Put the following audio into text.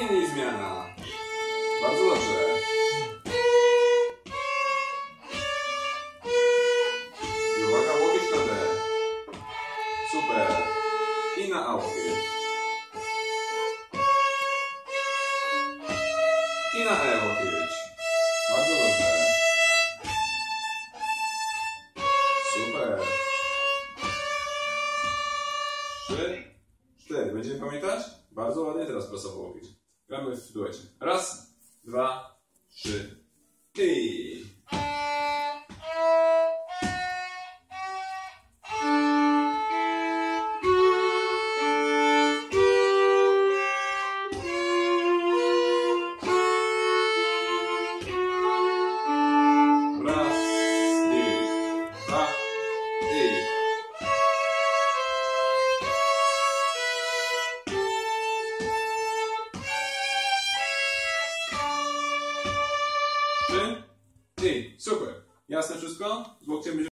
I zmiana. Bardzo dobrze. I uwaga, łokieć na D. Super. I na A. I na E łokieć. Bardzo dobrze. Super. Trzy, cztery. Będziemy pamiętać? Bardzo ładnie teraz prostował łokieć. Gramy w duecie. Raz, dwa, trzy i... Trzy, i... Super. Jasne wszystko? Z łokciem